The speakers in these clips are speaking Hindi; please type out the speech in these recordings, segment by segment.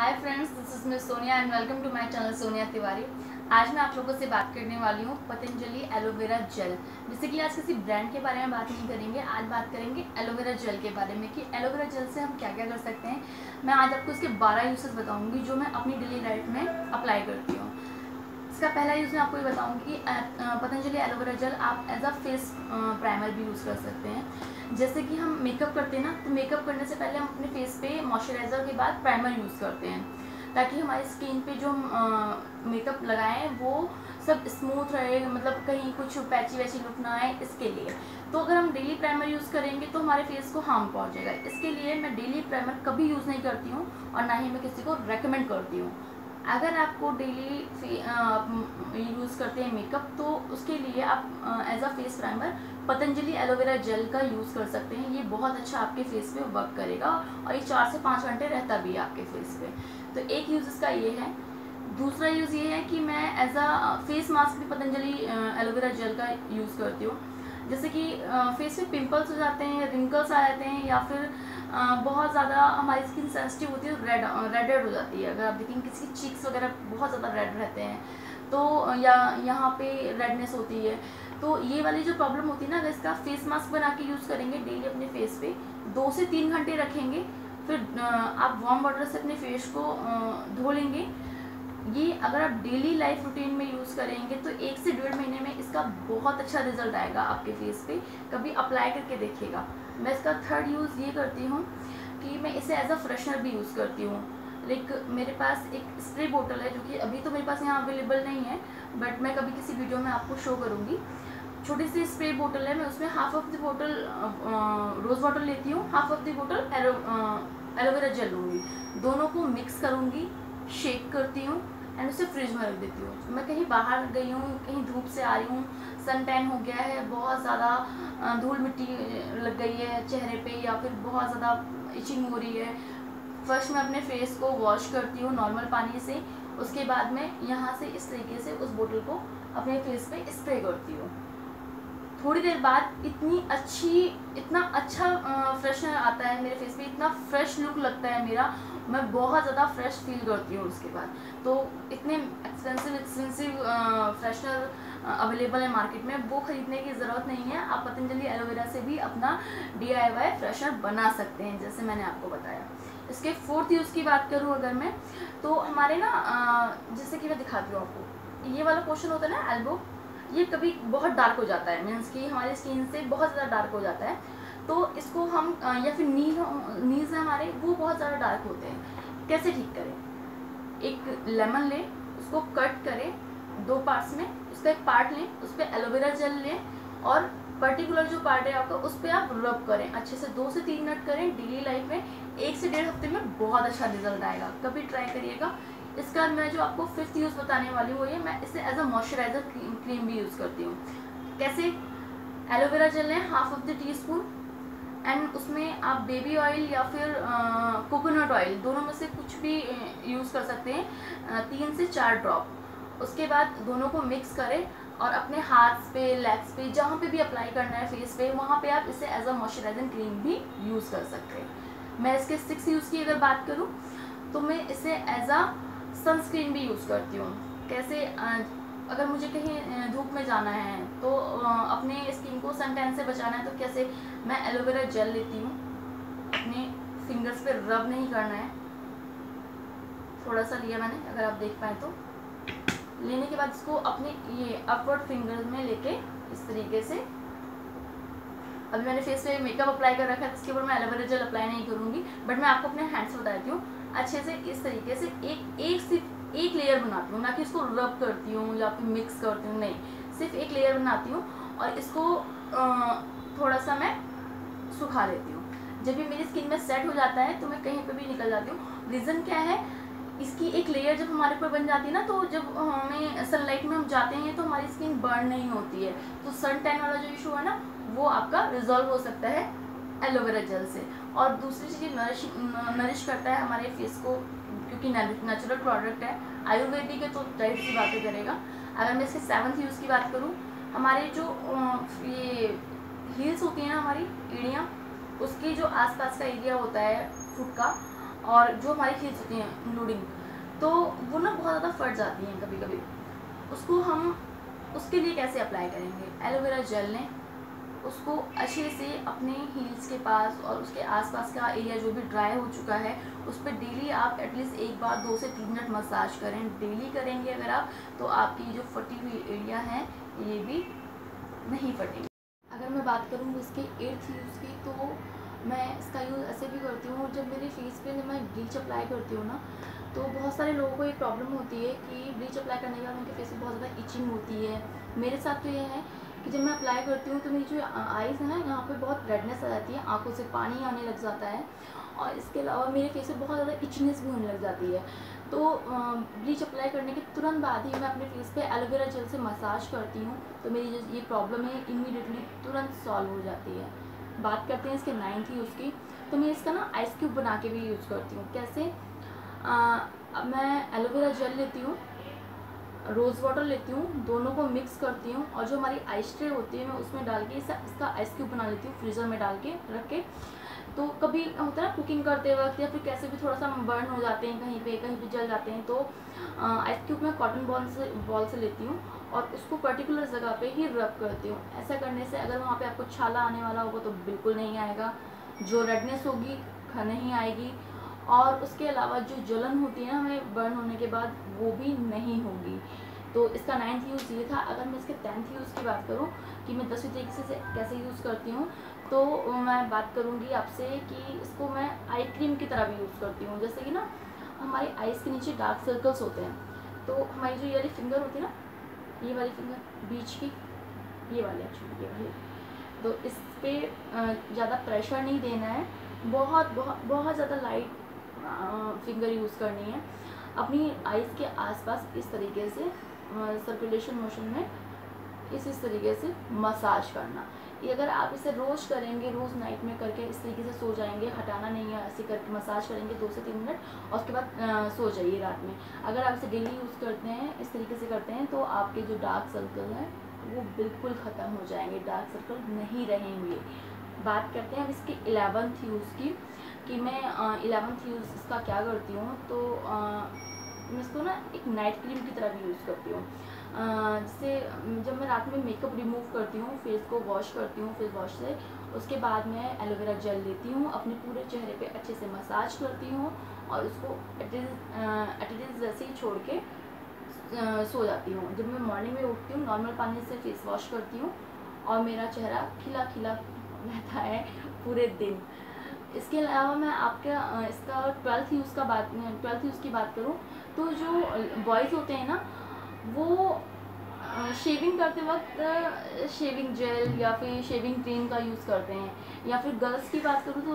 Hi friends this is miss Sonia and welcome to my channel Sonia Tiwari आज मैं आप लोगों से बात करने वाली हूँ पतंजलि एलोवेरा जेल बेसिकली आज किसी ब्रांड के बारे में बात नहीं करेंगे, आज बात करेंगे एलोवेरा जेल के बारे में कि एलोवेरा जेल से हम क्या क्या कर सकते हैं। मैं आज आपको इसके बारह यूसेज बताऊँगी जो मैं अपनी डेली लाइफ में अप्लाई करती हूँ। इसका पहला यूज़ मैं आपको ये बताऊँगी कि पतंजलि एलोवेरा जेल आप एज अ फेस प्राइमर भी यूज़ कर सकते हैं। जैसे कि हम मेकअप करते हैं ना तो मेकअप करने से पहले हम अपने फेस पे मॉइस्चराइज़र के बाद प्राइमर यूज़ करते हैं। ताकि हमारी स्किन पे जो मेकअप लगाएँ, वो सब स्मूथ रहे मतलब कहीं कुछ पैची वैची लुक ना आए इसके लिए। तो अगर हम डेली प्राइमर यूज़ करेंगे तो हमारे फेस को हार्म पहुँचेगा इसके लिए मैं डेली प्राइमर कभी यूज़ नहीं करती हूँ, और ना ही मैं किसी को रेकमेंड करती हूँ। अगर आपको डेली यूज़ करते हैं मेकअप तो उसके लिए आप as a face primer Patanjali aloe vera gel का यूज़ कर सकते हैं। ये बहुत अच्छा आपके फेस पे वर्क करेगा और ये चार से पाँच घंटे रहता भी है आपके फेस पे। तो एक यूज़ इसका ये है। दूसरा यूज़ ये है कि मैं एज अ फेस मास्क भी पतंजलि एलोवेरा जेल का यूज़ करती हूँ। जैसे कि फेस पे पिंपल्स हो जाते हैं रिंकल्स आ जाते हैं या फिर बहुत ज़्यादा हमारी स्किन सेंसिटिव होती है रेड रेडेड हो जाती है। अगर आप देखेंगे किसी की चीक्स वगैरह बहुत ज़्यादा रेड रहते हैं तो या, यहाँ पे रेडनेस होती है। तो ये वाली जो प्रॉब्लम होती है ना, अगर इसका फेस मास्क बना के यूज़ करेंगे डेली अपने फेस पे, दो से तीन घंटे रखेंगे, फिर आप वार्म वाटर से अपने फेस को धो लेंगे। ये अगर आप डेली लाइफ रूटीन में यूज़ करेंगे तो एक से डेढ़ महीने में इसका बहुत अच्छा रिज़ल्ट आएगा आपके फेस पे। कभी अप्लाई करके देखिएगा। मैं इसका थर्ड यूज़ ये करती हूँ कि मैं इसे एज अ फ्रेशनर भी यूज़ करती हूँ। लाइक मेरे पास एक स्प्रे बोतल है जो कि अभी तो मेरे पास यहाँ अवेलेबल नहीं है बट मैं कभी किसी वीडियो में आपको शो करूँगी। छोटी सी स्प्रे बोतल है, मैं उसमें हाफ़ ऑफ़ द बोतल रोज़ वाटर लेती हूँ हाफ़ ऑफ़ द बोतल एलोवेरा जेल लूँगी। दोनों को मिक्स करूँगी शेक करती हूँ उसे फ्रिज में रख देती हूँ। मैं कहीं बाहर गई हूँ, कहीं धूप से आ रही हूँ सन टैन हो गया है, बहुत ज़्यादा धूल मिट्टी लग गई है चेहरे पे या फिर बहुत ज़्यादा इचिंग हो रही है। फ़र्स्ट मैं अपने फेस को वॉश करती हूँ नॉर्मल पानी से, उसके बाद मैं यहाँ से इस तरीके से उस बोतल को अपने फेस पे स्प्रे करती हूँ। थोड़ी देर बाद इतनी अच्छी, इतना अच्छा फ्रेशनर आता है मेरे फेस पे, इतना फ्रेश लुक लगता है मेरा। मैं बहुत ज़्यादा फ्रेश फील करती हूँ उसके बाद। तो इतने एक्सपेंसिव एक्सपेंसिव फ्रेशनर अवेलेबल है मार्केट में। वो ख़रीदने की ज़रूरत नहीं है। आप पतंजलि एलोवेरा से भी अपना डी आई फ्रेशनर बना सकते हैं, जैसे मैंने आपको बताया। इसके फोर्थ यूज़ की बात करूँ अगर मैं तो हमारे ना जैसे कि मैं दिखाती हूँ आपको। ये वाला पोर्शन होता है ना एल्बो ये कभी बहुत डार्क हो जाता है मीन्स कि हमारी स्किन से बहुत ज़्यादा डार्क हो जाता है। तो इसको हम या फिर नी नीज है हमारे, वो बहुत ज़्यादा डार्क होते हैं। कैसे ठीक करें? एक लेमन लें, उसको कट करें, दो पार्ट्स में, उसका एक पार्ट लें, उस पर एलोवेरा जेल लें और पर्टिकुलर जो पार्ट है आपका, उस पर आप रब करें। अच्छे से दो से तीन मिनट करें डेली लाइफ में एक से डेढ़ हफ़्ते में बहुत अच्छा रिज़ल्ट आएगा। कभी ट्राई करिएगा इसका मैं जो आपको फिफ्थ यूज़ बताने वाली हूँ ये, मैं इसे एज अ मॉइस्चराइजर क्रीम भी यूज़ करती हूँ। कैसे? एलोवेरा जेल लें half of the teaspoon and उसमें आप बेबी ऑयल या फिर कोकोनट ऑयल दोनों में से कुछ भी यूज़ कर सकते हैं। तीन से चार ड्रॉप उसके बाद दोनों को मिक्स करें और अपने हाथ पे लेग्स पे, जहाँ पे भी अप्लाई करना है फेस पे, वहाँ पे आप इसे एज अ मॉइस्चराइजिंग क्रीम भी यूज़ कर सकते हैं। मैं इसके सिक्स यूज़ की अगर बात करूँ तो मैं इसे एज अ सनस्क्रीन भी यूज़ करती हूँ। कैसे अगर मुझे कहीं धूप में जाना है तो अपने स्किन को सन टैन से बचाना है तो कैसे मैं एलोवेरा जेल लेती हूँ। अपने फिंगर्स पे रब नहीं करना है। थोड़ा सा लिया मैंने, अगर आप देख पाए तो। लेने के बाद इसको अपने, ये अपवर्ड फिंगर्स में लेके इस तरीके से। अभी मैंने फेस पे मेकअप अप्लाई कर रखा है इसके ऊपर मैं एलोवेरा जेल अप्लाई नहीं करूँगी बट मैं आपको अपने हैंड्स बताती हूँ। अच्छे से इस तरीके से एक एक सिर्फ़ एक लेयर बनाती हूँ, ना कि इसको रब करती हूँ या फिर मिक्स करती हूँ, नहीं। सिर्फ़ एक लेयर बनाती हूँ और इसको थोड़ा सा मैं सुखा लेती हूँ। जब भी मेरी स्किन में सेट हो जाता है तो मैं कहीं पर भी निकल जाती हूँ। रीज़न क्या है? इसकी एक लेयर जब हमारे ऊपर बन जाती है ना तो जब हमें सनलाइट में हम जाते हैं तो हमारी स्किन बर्न नहीं होती है। तो सन टैन वाला जो इशू है ना, वो आपका रिजॉल्व हो सकता है। एलोवेरा जेल से। और दूसरी चीज़ नरिश नरिश करता है हमारे फेस को, क्योंकि नेचुरल प्रोडक्ट है। आयुर्वेदिक है तो ज़ाहिर सी बातें करेगा। अगर मैं इसके सेवन्थ यूज़ की बात करूँ, हमारे जो ये हील्स होती हैं ना हमारी, एड़ियाँ, उसकी जो आसपास का एरिया होता है फुट का, और जो हमारी हील्स होती हैं इंक्लूडिंग तो वो ना बहुत ज़्यादा फट जाती हैं कभी कभी उसको हम, उसके लिए कैसे अप्लाई करेंगे? एलोवेरा जेल लें उसको अच्छे से अपने हील्स के पास और उसके आसपास का एरिया जो भी ड्राई हो चुका है, उस पर डेली आप एटलीस्ट एक बार दो से तीन मिनट मसाज करें। डेली करेंगे अगर आप तो आपकी जो फटी हुई एरिया है, ये भी नहीं फटेंगे। अगर मैं बात करूँ इसके एट्थ यूज़ की तो मैं इसका यूज़ ऐसे भी करती हूँ, जब मेरे फेस पे जब मैं ब्लीच अप्लाई करती हूँ ना तो बहुत सारे लोगों को एक प्रॉब्लम होती है कि ब्लीच अप्लाई करने के बाद उनके फेस में बहुत ज़्यादा इचिंग होती है। मेरे साथ तो ये है कि जब मैं अप्लाई करती हूँ तो मेरी जो आईज़ है ना यहाँ पे बहुत रेडनेस आ जाती है आँखों से पानी आने लग जाता है और इसके अलावा मेरे फेस में बहुत ज़्यादा इचनेस भी होने लग जाती है। तो ब्लीच अप्लाई करने के तुरंत बाद ही मैं अपने फेस पे एलोवेरा जेल से मसाज करती हूँ तो मेरी जो ये प्रॉब्लम है इमीडिएटली तुरंत सॉल्व हो जाती है। बात करते हैं इसके नाइन्थ यूज़ की तो मैं इसका ना आइस क्यूब बना के भी यूज़ करती हूँ। कैसे? आ, मैं एलोवेरा जेल लेती हूँ रोज़ वाटर लेती हूँ, दोनों को मिक्स करती हूँ और जो हमारी आइस ट्रे होती है, मैं उसमें डाल के इसका आइस क्यूब बना लेती हूँ फ्रीज़र में डाल के रख के। तो कभी होता है ना कुकिंग करते वक्त या फिर कैसे भी थोड़ा सा बर्न हो जाते हैं कहीं पे कहीं पे जल जाते हैं तो आइस क्यूब मैं कॉटन बॉल से बॉल से लेती हूँ और उसको पर्टिकुलर जगह पे ही रब करती हूँ। ऐसा करने से अगर वहाँ पे आपको छाला आने वाला होगा तो बिल्कुल नहीं आएगा, जो रेडनेस होगी नहीं आएगी और उसके अलावा जो जलन होती है ना, हमें बर्न होने के बाद, वो भी नहीं होगी। तो इसका नाइन्थ यूज़ ये था। अगर मैं इसके टेंथ यूज़ की बात करूँ, कि मैं दसवीं तरीके से कैसे यूज़ करती हूँ तो मैं बात करूँगी आपसे कि इसको मैं आई क्रीम की तरह भी यूज़ करती हूँ। जैसे कि ना, हमारी आइज़ के नीचे डार्क सर्कल्स होते हैं। तो हमारी जो ये वाली फिंगर होती है ना, ये वाली फिंगर बीच की, ये वाली एक्चुअली ये वाली। तो इस पर ज़्यादा प्रेशर नहीं देना है। बहुत बहुत बहुत ज़्यादा लाइट फिंगर यूज़ करनी है। अपनी आइज़ के आसपास इस तरीके से सर्कुलेशन मोशन में इस इस तरीके से मसाज करना। ये अगर आप इसे रोज़ करेंगे, रोज़ नाइट में करके इस तरीके से सो जाएँगे, हटाना नहीं है, ऐसे करके मसाज करेंगे दो से तीन मिनट और उसके बाद सो जाइए रात में। अगर आप इसे डेली यूज़ करते हैं, इस तरीके से करते हैं तो आपके जो डार्क सर्कल हैं, वो बिल्कुल ख़त्म हो जाएँगे डार्क सर्कल नहीं रहेंगे। बात करते हैं अब इसके एलेवंथ यूज़ की। कि मैं इलेवंथ यूज़ इसका क्या करती हूँ? तो आ, मैं इसको ना एक नाइट क्रीम की तरह भी यूज़ करती हूँ। जिससे जब मैं रात में मेकअप रिमूव करती हूँ फेस को वॉश करती हूँ फेस वॉश से उसके बाद मैं एलोवेरा जेल लेती हूँ अपने पूरे चेहरे पे अच्छे से मसाज करती हूँ और उसको एटिज जैसे ही छोड़ के सो जाती हूँ। जब मैं मॉर्निंग में उठती हूँ नॉर्मल पानी से फेस वॉश करती हूँ और मेरा चेहरा खिला खिला रहता है पूरे दिन। इसके अलावा मैं आपके इसका ट्वेल्थ यूज़ का बात ट्वेल्थ यूज़ की बात करूँ तो जो बॉयज़ होते हैं ना, वो शेविंग करते वक्त शेविंग जेल या फिर शेविंग क्रीम का यूज़ करते हैं। या फिर गर्ल्स की बात करूँ तो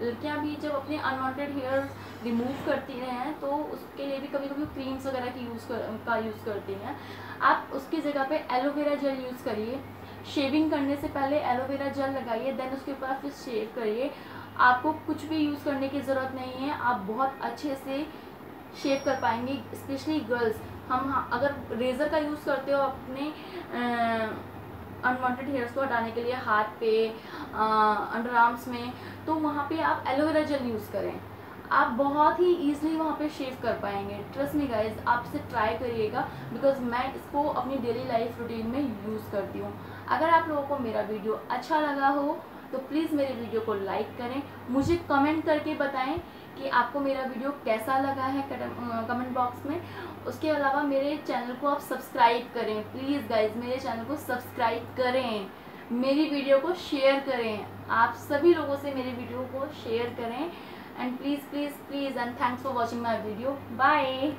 लड़कियाँ भी जब अपने अनवांटेड हेयर रिमूव करती हैं तो उसके लिए भी कभी कभी क्रीम्स वगैरह की यूज़ कर, का यूज़ करती हैं। आप उसकी जगह पे एलोवेरा जेल यूज़ करिए। शेविंग करने से पहले एलोवेरा जेल लगाइए देन उसके ऊपर फिर शेव करिए। आपको कुछ भी यूज़ करने की ज़रूरत नहीं है, आप बहुत अच्छे से शेव कर पाएँगे स्पेशली गर्ल्स हम अगर रेज़र का यूज़ करते हो अपने अनवांटेड हेयर्स को हटाने के लिए, हाथ पे अंडर आर्म्स में तो वहाँ पे आप एलोवेरा जेल यूज़ करें। आप बहुत ही ईजिली वहाँ पे शेव कर पाएँगे। ट्रस्ट मी गाइज़ आप इसे ट्राई करिएगा बिकॉज़ मैं इसको अपनी डेली लाइफ रूटीन में यूज़ करती हूँ। अगर आप लोगों को मेरा वीडियो अच्छा लगा हो तो प्लीज़ मेरे वीडियो को लाइक करें। मुझे कमेंट करके बताएँ कि आपको मेरा वीडियो कैसा लगा है कमेंट बॉक्स में। उसके अलावा मेरे चैनल को आप सब्सक्राइब करें। प्लीज़ गाइज़ मेरे चैनल को सब्सक्राइब करें। मेरी वीडियो को शेयर करें। आप सभी लोगों से मेरे वीडियो को शेयर करें। And please please please and thanks for watching my video bye